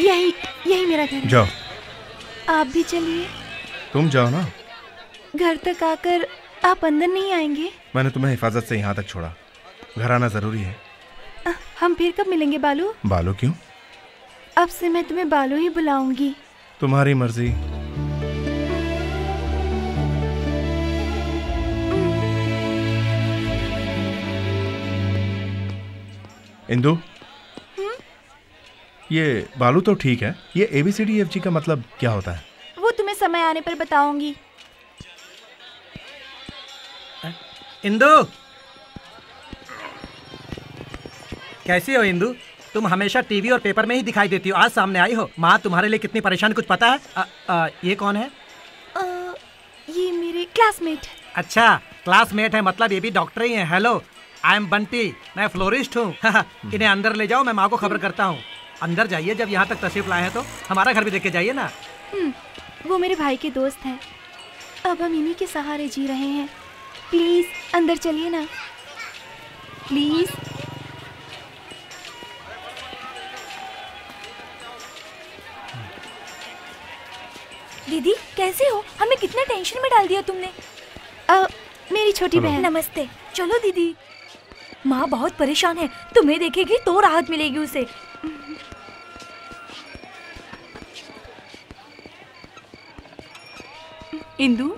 यही यही मेरा घर है। जाओ। आप भी चलिए। तुम जाओ ना। घर तक आकर आप अंदर नहीं आएँगे? मैंने तुम्हें हिफाजत से यहाँ तक छोड़ा। घर आना ज़रूरी है। अ, हम फिर कब मिलेंगे बालू? बालो क्यों? अब से मैं तुम्हें बालू ही बुलाऊँगी। तुम्हारी मर्ज़ी। इंदु? ये बालू तो ठीक है। ये A B C D F G का मतलब क्या होता है? वो तुम्हें समय आने पर बताऊँगी। इंदु! कैसी हो इंदु? तुम हमेशा टीवी और पेपर में ही दिखाई देती हो। आज सामने आई हो। माँ तुम्हारे लिए कितनी परेशान कुछ पता है? आ, आ, ये कौन है? अ, ये मेरे क्लासमेट अच्छा क्लासमेट है मतलब ये भी डॉक्टर ही है। हेलो आई एम बंटी मैं फ्लोरिस्ट हूँ। इन्हें अंदर ले जाओ मैं माँ को खबर करता हूँ। अंदर जाइए जब यहाँ तक तशरीफ़ लाए हैं तो। हमारा घर भी देख के जाइए ना। हम्म, वो मेरे भाई के दोस्त हैं। अब हम इन्हीं के सहारे जी रहे हैं। प्लीज़ अंदर चलिए ना। प्लीज़। दीदी कैसे हो? हमें कितना टेंशन में डाल दिया तुमने। अ, मेरी छोटी बहन। नमस्ते। चलो दीदी। माँ बहुत परेशान है। तुम्हें देखेगी तो राहत मिलेगी उसे। इंदु?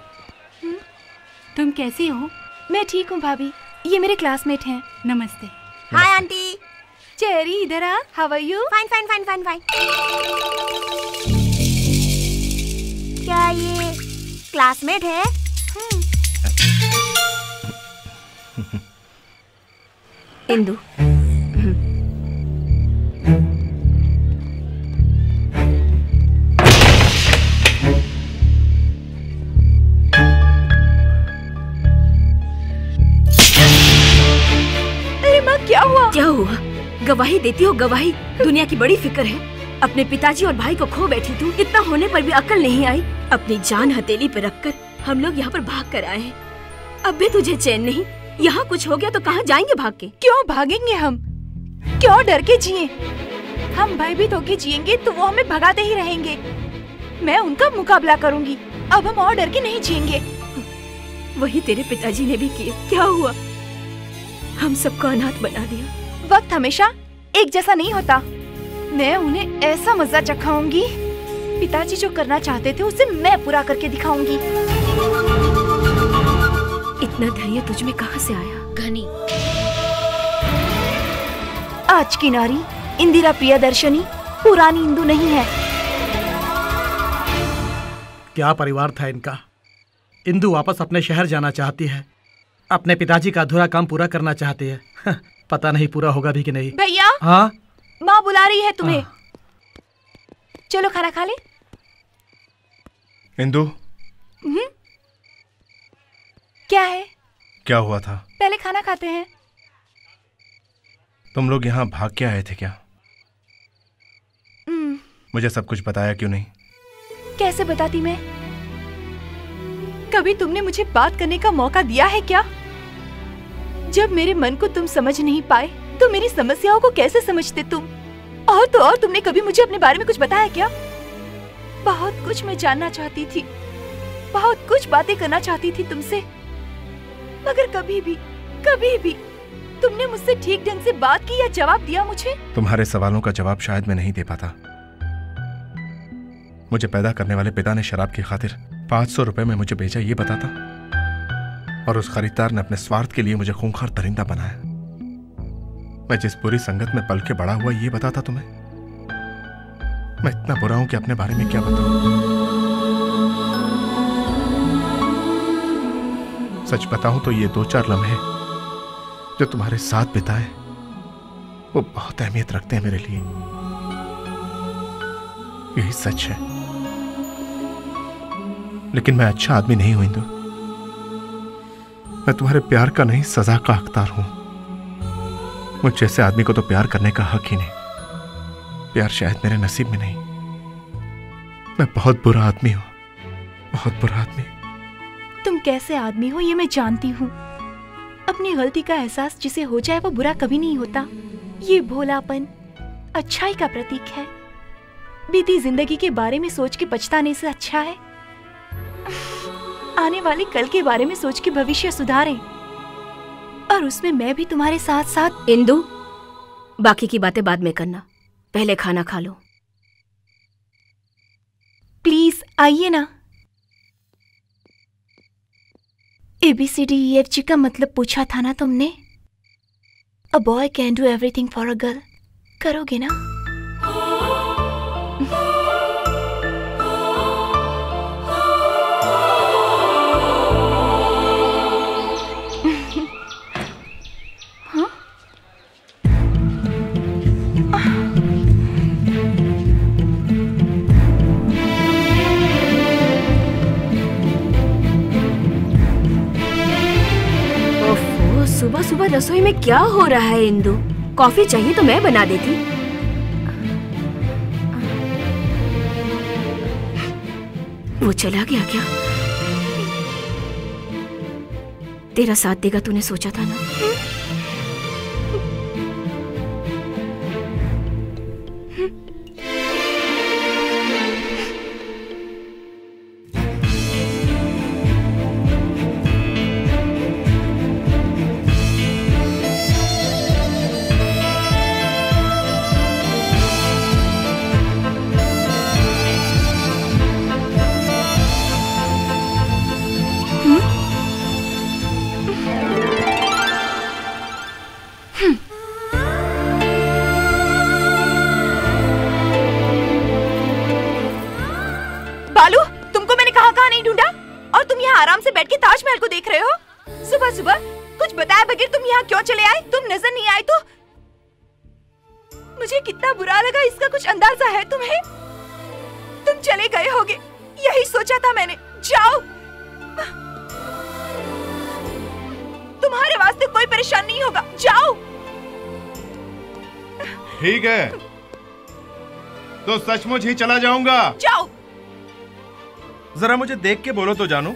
तुम कैसी हो? मैं ठीक हूँ भाभी। ये मेरे क्लासमेट हैं। नमस्ते। Hi aunty. चेरी इधर आ। How are you fine fine fine fine fine क्या ये क्लासमेट है? इंदु हुआ गवाही देती हो गवाही। दुनिया की बड़ी फ़िक्र है। अपने पिताजी और भाई को खो बैठी तू। इतना होने पर भी अकल नहीं आई। अपनी जान हथेली पे रखकर हम लोग यहाँ पर भाग कर आए हैं। अब भी तुझे चैन नहीं। यहाँ कुछ हो गया तो कहाँ जाएँगे भाग के? क्यों भागेंगे हम? क्यों डर के जिए? हम भयभीत होके जिएँगे तो वो हमें भगाते ही रहेंगे। मैं उनका मुकाबला करूँगी। अब हम और डर के नहीं जिएँगे। वही तेरे पिताजी ने भी किया। क्या हुआ? हम सबको अनाथ बना दिया। वक्त हमेशा एक जैसा नहीं होता। मैं उन्हें ऐसा मज़ा चखाऊँगी। पिताजी जो करना चाहते थे उसे मैं पूरा करके दिखाऊँगी। इतना धैर्य तुझ में कहाँ से आया? घनी। आज की नारी इंदिरा प्रियदर्शनी पुरानी इंदु नहीं है। क्या परिवार था इनका? इंदु वापस अपने शहर जाना चाहती है। अपने पिताजी का अधूरा काम पूरा करना चाहती है। पता नहीं पूरा होगा भी कि नहीं। भैया? हाँ? माँ बुला रही है तुम्हें। हाँ। चलो खाना खा ले। इंदु। क्या है? क्या हुआ था? पहले खाना खाते हैं। तुम लोग यहाँ भाग के आए थे क्या? हम्म, मुझे सब कुछ बताया क्यों नहीं? कैसे बताती मैं? कभी तुमने मुझे बात करने का मौका दिया है क्या? जब मेरे मन को तुम समझ नहीं पाए तो मेरी समस्याओं को कैसे समझते तुम? और तो और तुमने कभी मुझे अपने बारे में कुछ बताया क्या? बहुत कुछ मैं जानना चाहती थी। बहुत कुछ बातें करना चाहती थी तुमसे। मगर कभी भी कभी भी तुमने मुझसे ठीक ढंग से बात की या जवाब दिया मुझे? तुम्हारे सवालों का जवाब शायद मैं नहीं दे पाता। मुझे पैदा करने वाले पिता ने शराब की खातिर पाँच सौ रुपए में मुझे भेजा, ये बताता। और उस खरीदार ने अपने स्वार्थ के लिए मुझे खूंखार दरिंदा बनाया। मैं जिस बुरी संगत में पल के बड़ा हुआ, ये बताता तुम्हें। मैं इतना बुरा हूँ कि अपने बारे में क्या बताऊँ? सच बताऊँ तो ये दो चार लम्हे जो तुम्हारे साथ बिताए, वो बहुत अहमियत रखते हैं मेरे लिए। यही सच है। लेकिन मैं अच्छा आदमी नहीं हूँ, इंदु। मैं तुम्हारे प्यार का नहीं, सजा का हकदार हूँ। मुझ जैसे आदमी को तो प्यार करने का हक ही नहीं। प्यार शायद मेरे नसीब में नहीं। मैं बहुत बुरा आदमी हूँ। बहुत बुरा आदमी। तुम कैसे आदमी हो, ये मैं जानती हूँ। अपनी गलती का एहसास जिसे हो जाए वो बुरा कभी नहीं होता। ये भोलापन, अच्छाई का प्रतीक है। बीती ज़िंदगी के बारे में सोच के पछताने से अच्छा है। आने वाले कल के बारे में सोच के भविष्य सुधारें। और उसमें मैं भी तुम्हारे साथ साथ इंदु। बाकी की बातें बाद में करना। पहले खाना खा लो। प्लीज़, आइए ना। एबीसीडी एफ़ जी का मतलब पूछा था ना तुमने? A boy can do everything for a girl करोगे ना? रसोई में क्या हो रहा है, इंदु? कॉफ़ी चाहिए तो मैं बना देती। वो चला गया क्या? तेरा साथ देगा तूने सोचा था ना? तुम्हारे वास्ते कोई परेशान नहीं होगा। जाओ। ठीक है। तो सचमुच ही चला जाऊँगा। जाओ। जरा मुझे देख के बोलो तो जानू।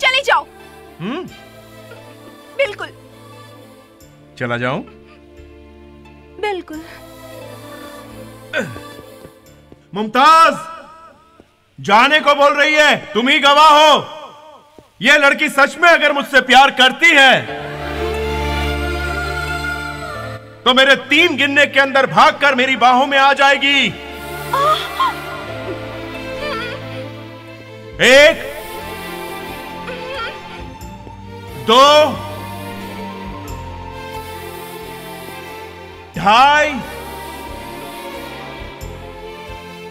चले जाओ। हम्म। बिल्कुल। चला जाऊँ? बिल्कुल। मुमताज़ जाने को बोल रही है। तुम ही गवाह हो। यह लड़की सच में अगर मुझसे प्यार करती है तो मेरे तीन गिनने के अंदर भागकर मेरी बाहों में आ जाएगी। एक, दो, ढाई,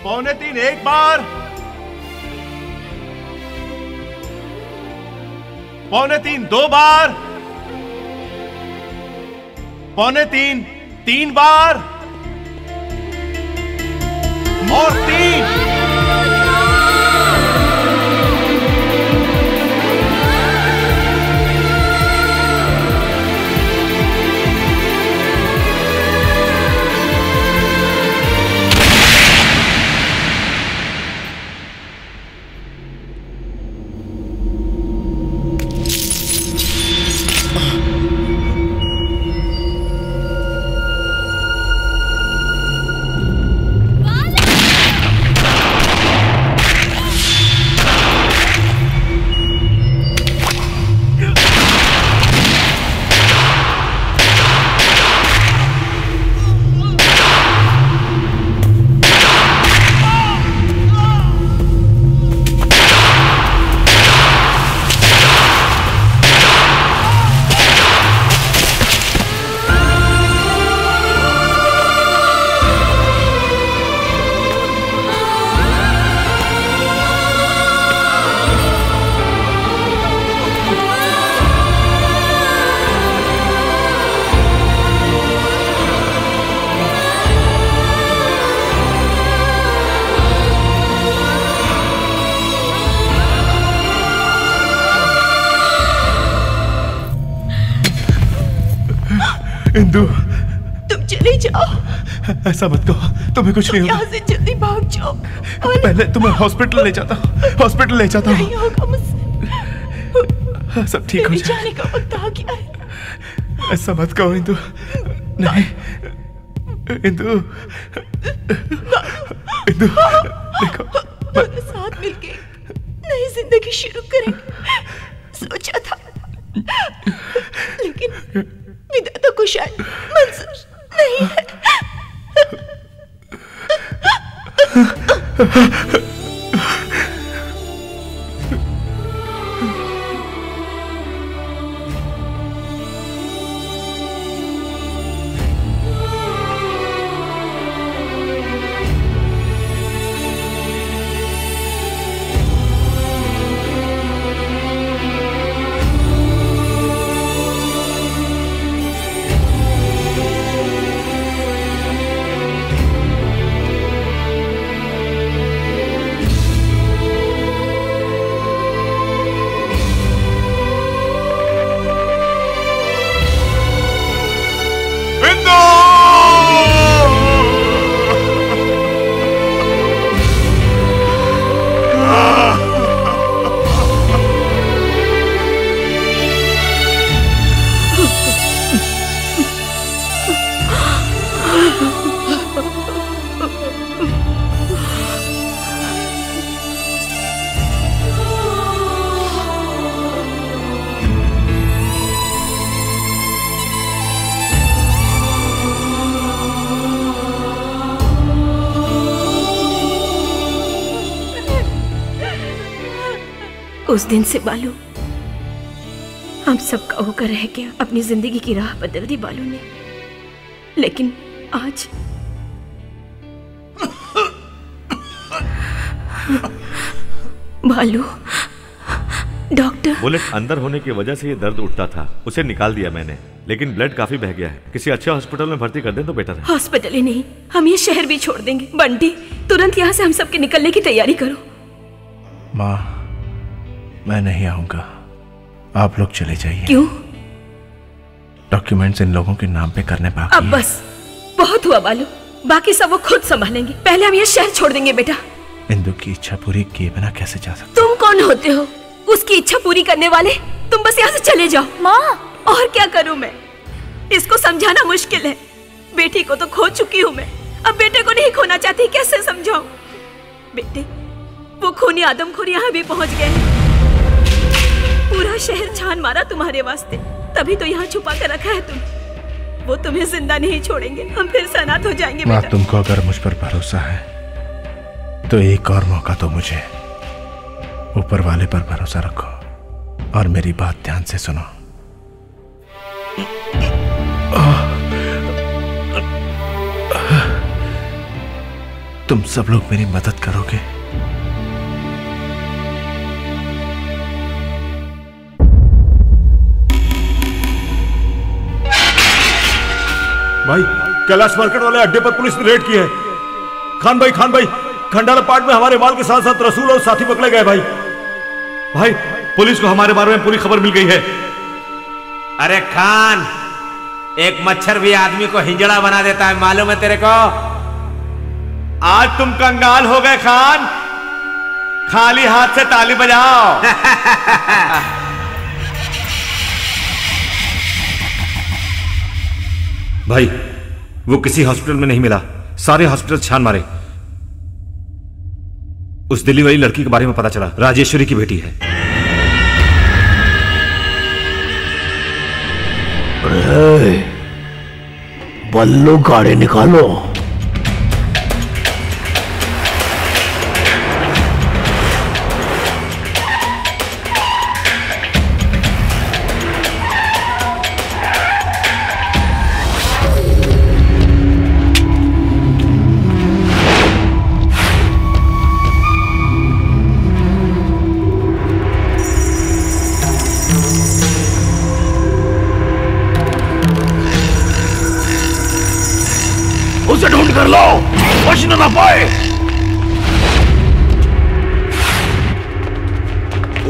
पौने तीन एक बार। पौने तीन दो बार। पौने तीन तीन बार। और तीन। इंदु तुम चले जाओ। ऐसा मत कहो तुम्हें कुछ नहीं यहाँ होगा से जल्दी भाग जाओ। और पहले तुम्हें हॉस्पिटल ले जाता हूँ हॉस्पिटल ले जाता। हूँ हाँ, सब ठीक हो जाने का वक्त आ गया है। ऐसा मत कहो इंदु। नहीं इंदु। इंदु देखो दोनों साथ मिलके नई ज़िंदगी शुरू करेंगे। सोचा था। लेकिन विधाता को शायद मंजूर नहीं है। उस दिन से बालू। हम सबका होकर रह गया अपनी ज़िंदगी की राह बदल दी बालू ने। लेकिन आज बालू डॉक्टर। बुलेट अंदर होने की वजह से ये दर्द उठता था। उसे निकाल दिया मैंने लेकिन ब्लड काफ़ी बह गया है। किसी अच्छे हॉस्पिटल में भर्ती कर दें तो बेटर है। हॉस्पिटल ही नहीं हम ये शहर भी छोड़ देंगे। बंटी तुरंत यहाँ से हम सबके निकलने की तैयारी करो। माँ। मैं नहीं आऊँगा। आप लोग चले जाइए। क्यों? डॉक्यूमेंट्स इन लोगों के नाम पे करने बाकी अब बस। बहुत हुआ बालू। बाकी सब वो खुद संभालेंगे। पहले हम ये शहर छोड़ देंगे बेटा। इंदु की इच्छा पूरी किए बिना कैसे जा सकते? तुम कौन होते हो? उसकी इच्छा पूरी करने वाले? तुम बस यहाँ से चले जाओ। माँ। और क्या करूँ मैं? इसको समझाना मुश्किल है। बेटी को तो खो चुकी हूँ मैं। अब बेटे को नहीं खोना चाहती कैसे समझाऊं? बेटे वो खूनी आदमखोर यहाँ भी पहुँच गए हैं। पूरा शहर छान मारा तुम्हारे वास्ते। तभी तो यहाँ छुपा कर रखा है तुम। वो तुम्हें ज़िंदा नहीं छोड़ेंगे। हम फिर से अनाथ हो जाएँगे माँ बेटा। तुमको अगर मुझ पर भरोसा है तो एक और मौका दो मुझे। ऊपर वाले पर भरोसा रखो और मेरी बात ध्यान से सुनो। तुम सब लोग मेरी मदद करोगे? भाई कैलाश मार्केट वाले अड्डे पर पुलिस ने रेड की है। खान भाई खान भाई खंडाला पार्ट में हमारे माल के साथ साथ रसूल और साथी पकड़े गए भाई। भाई पुलिस को हमारे बारे में पूरी खबर मिल गई है। अरे खान एक मच्छर भी आदमी को हिंजड़ा बना देता है मालूम है तेरे को? आज तुम कंगाल हो गए खान। खाली हाथ से ताली बजाओ। भाई, वो किसी हॉस्पिटल में नहीं मिला। सारे हॉस्पिटल छान मारे। उस दिल्ली वाली लड़की के बारे में पता चला। राजेश्वरी की बेटी है। बल्लू गाड़ी निकालो।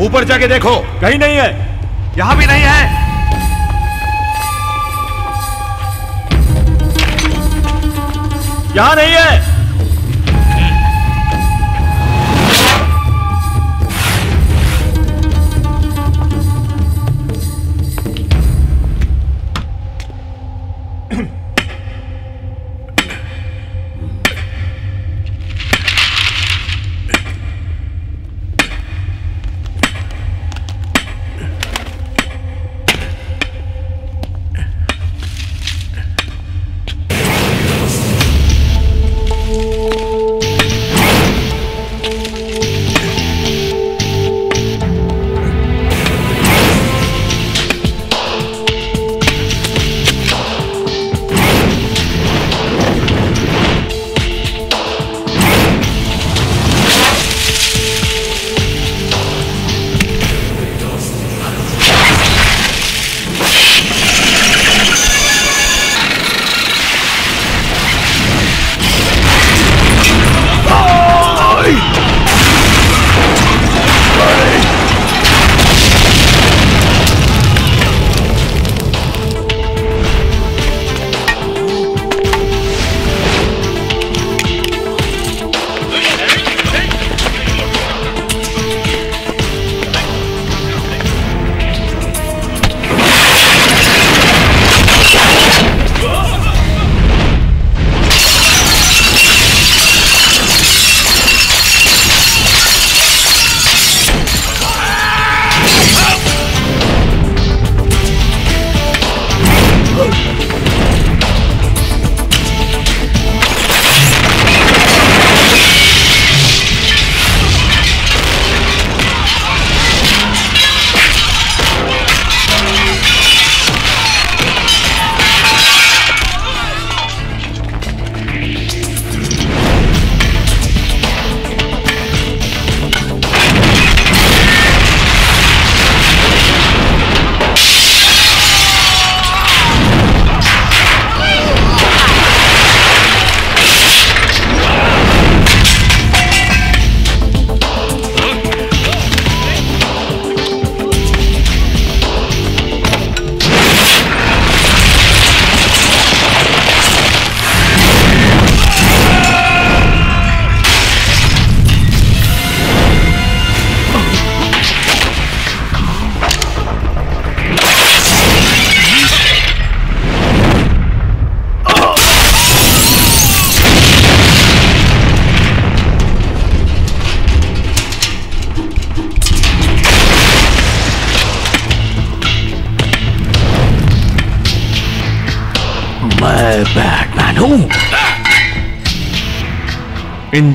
ऊपर जाके देखो। कहीं नहीं है। यहाँ भी नहीं है। यहाँ नहीं है।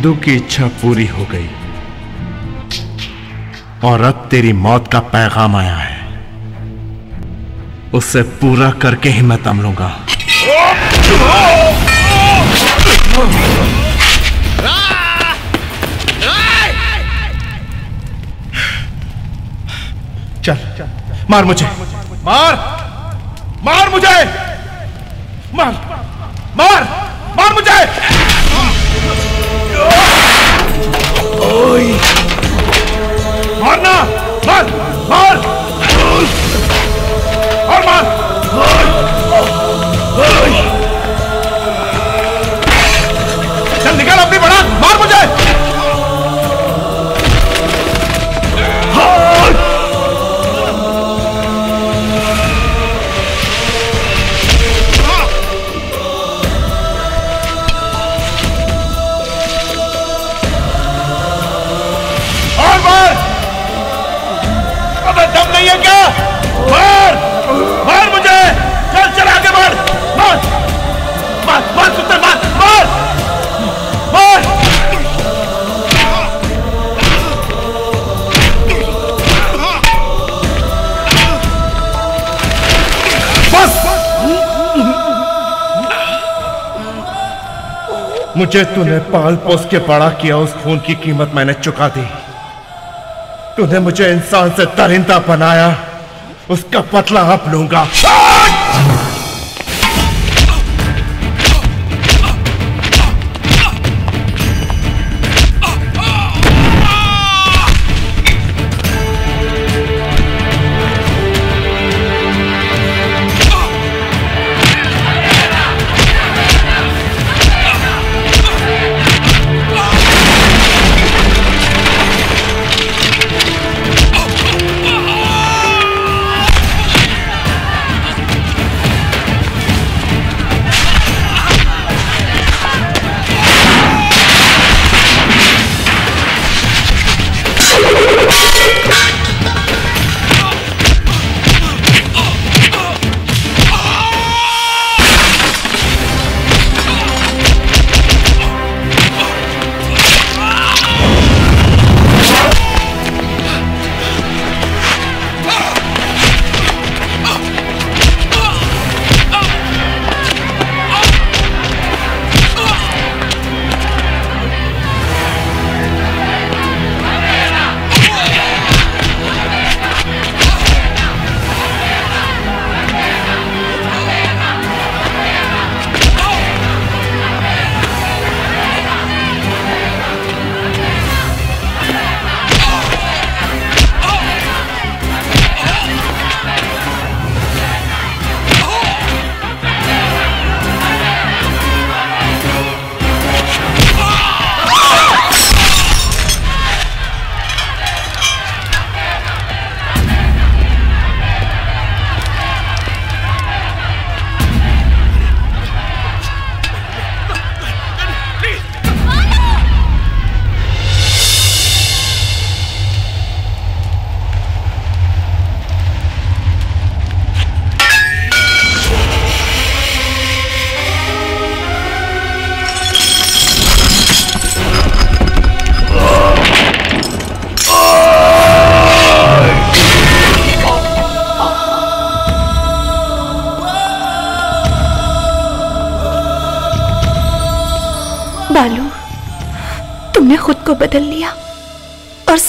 इंदु की इच्छा पूरी हो गई। और अब तेरी मौत का पैगाम आया है। उसे पूरा करके ही मैं तम लूँगा। चल, मार मुझे। मार। मार मुझे। मार। मार। मार मुझे। मारना। मार। मार। और मार। चल मुझे तूने पाल पोस के बड़ा किया, उस खून की कीमत मैंने चुका दी। तूने मुझे इंसान से दरिंदा बनाया, उसका पतला आप लूँगा।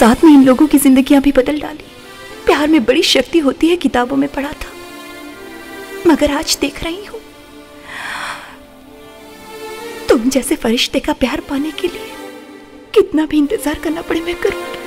साथ में इन लोगों की जिंदगियाँ भी बदल डाली। प्यार में बड़ी शक्ति होती है, किताबों में पढ़ा था। मगर आज देख रही हूँ, तुम जैसे फरिश्ते का प्यार पाने के लिए कितना भी इंतज़ार करना पड़े, मैं करूँगी।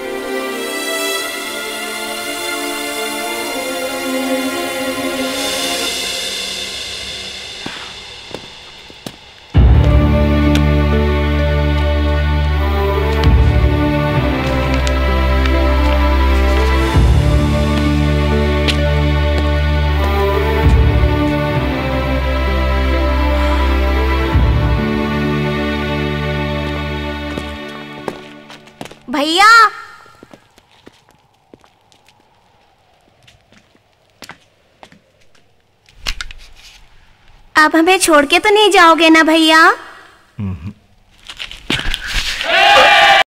आप हमें छोड़ के तो नहीं जाओगे ना भैया?